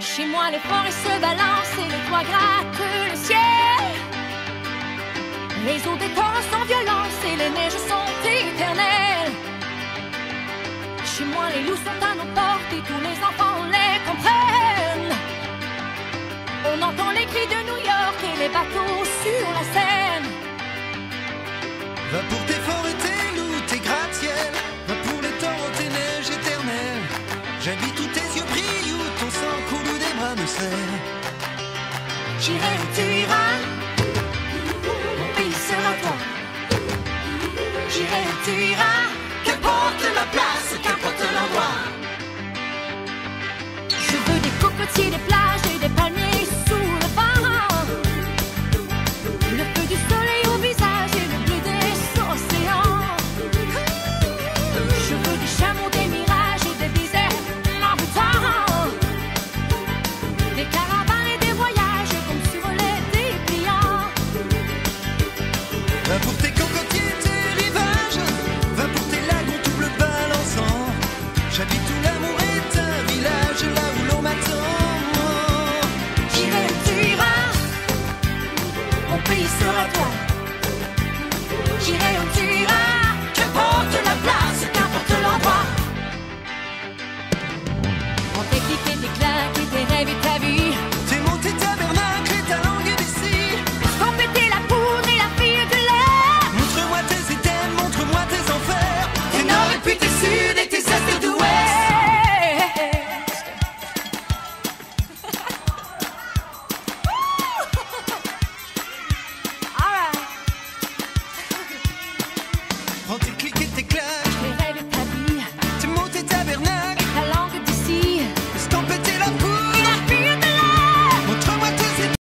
Chez moi, les forêts se balancent et les toits grattent le ciel. Les eaux des sans violence et les neiges sont éternelles. Chez moi, les loups sont à nos portes et tous les enfants les comprennent. On entend les cris de New York et les bateaux sur la Seine. J'habite où tes yeux brillent, où ton sang coule, des bras me serrent. J'irai tu iras, mon pays sera toi. J'irai tu iras, qu'importe ma place, qu'importe l'endroit. Je veux des cocotiers, des plages. please